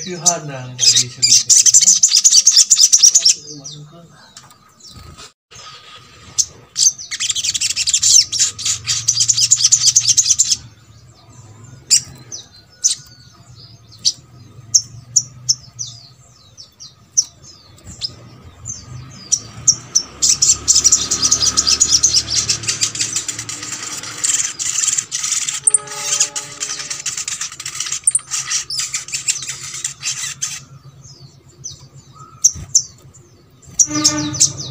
Fihana dari Música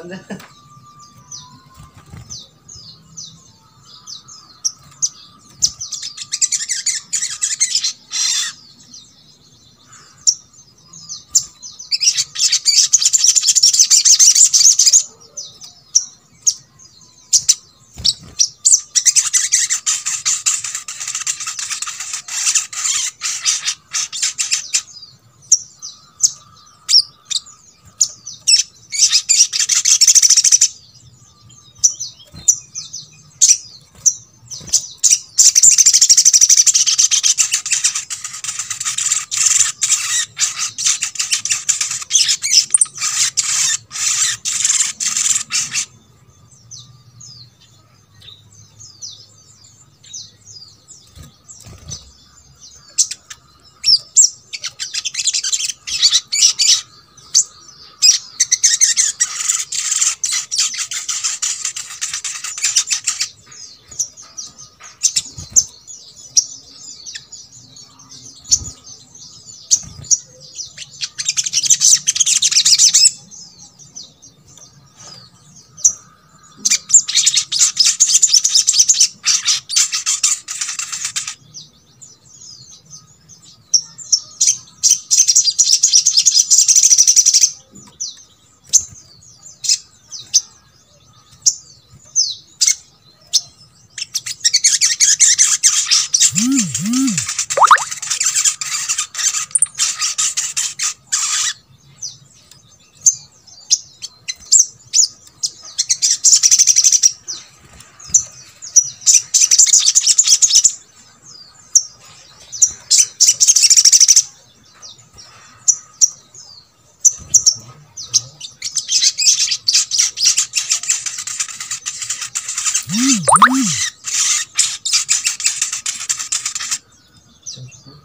真的 tanda.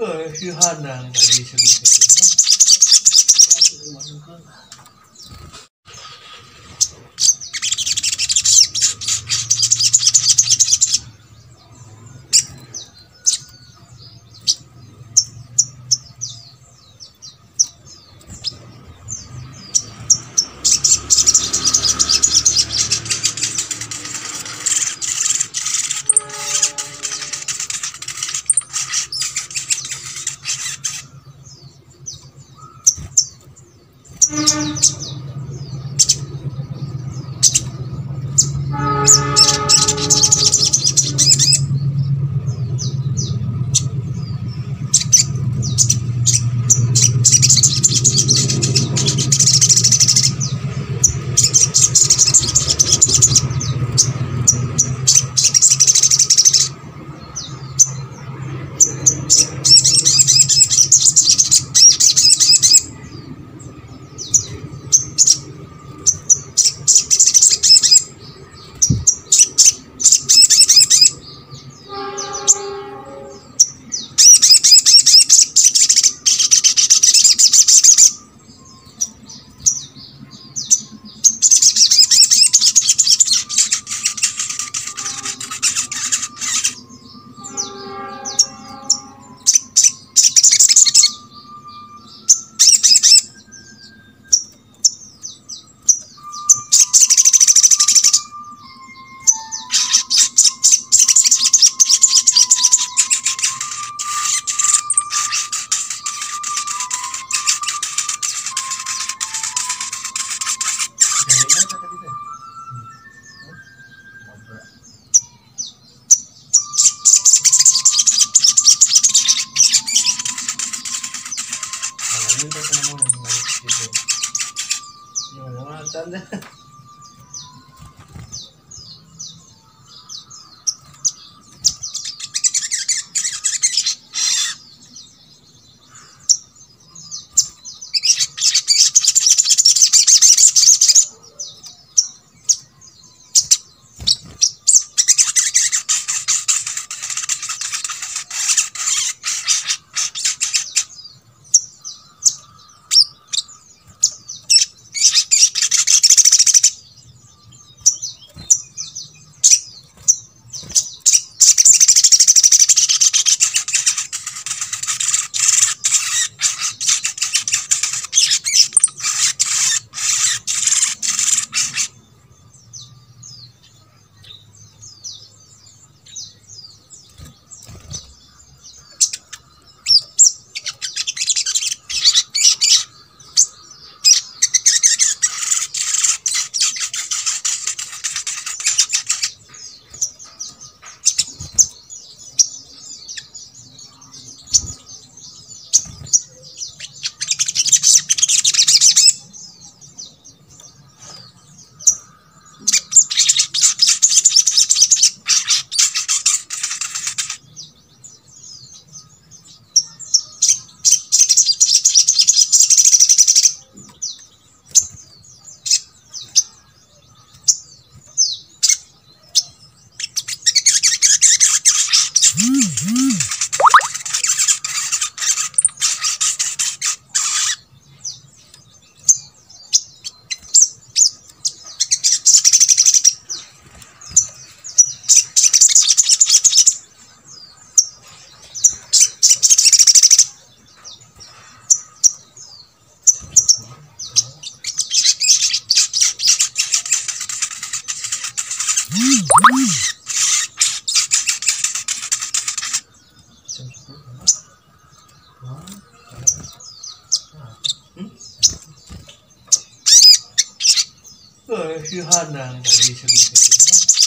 Eh, si Hana ang lagi sabi-sabi. Nunca tenemos la noticia. Bueno, buenas. if you had an additional